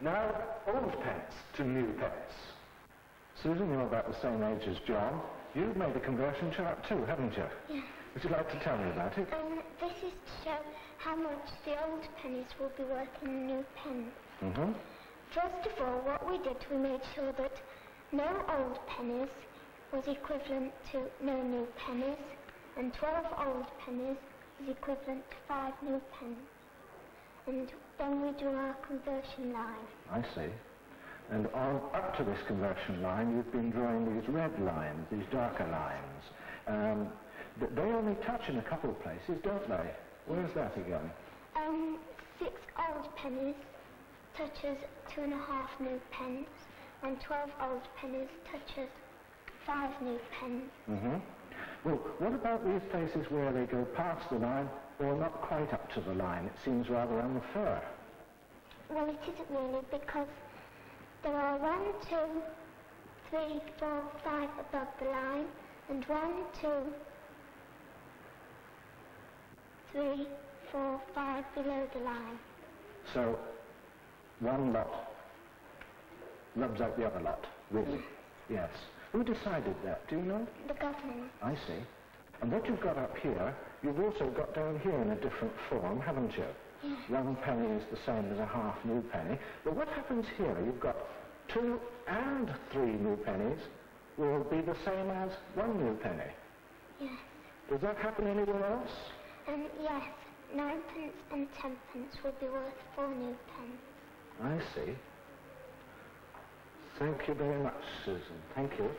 Now, old pence to new pence. Susan, you're about the same age as John. You've made a conversion chart too, haven't you? Yeah. Would you like to tell me about it? Um, this is to show how much the old pennies will be worth in the new pence. Mm-hmm. First of all, what we did, we made sure that no old pennies was equivalent to no new pennies, and 12 old pennies is equivalent to 5 new pennies. And then we drew our conversion line. I see. And on, up to this conversion line, you've been drawing these red lines, these darker lines. Um, they only touch in a couple of places, don't they? Where's that again? Um, six old pennies touches two and a half new pence, and 12 old pennies touches five new pence. Mm-hmm. Well, what about these places where they go past the line or not quite up to the line? It seems rather unfair. Well, it isn't really because there are one, two, three, four, five above the line, and one, two, three, four, five below the line. So, one lot rubs out the other lot, really? Mm. Yes. Who decided that? Do you know? The government. I see. And what you've got up here, you've also got down here in a different form, haven't you? Yes. One penny is the same as a half new penny. But what happens here? You've got two and three new pennies will be the same as one new penny. Yes. Does that happen anywhere else? And yes, ninepence and tenpence will be worth four new pence. I see. Thank you very much, Susan. Thank you.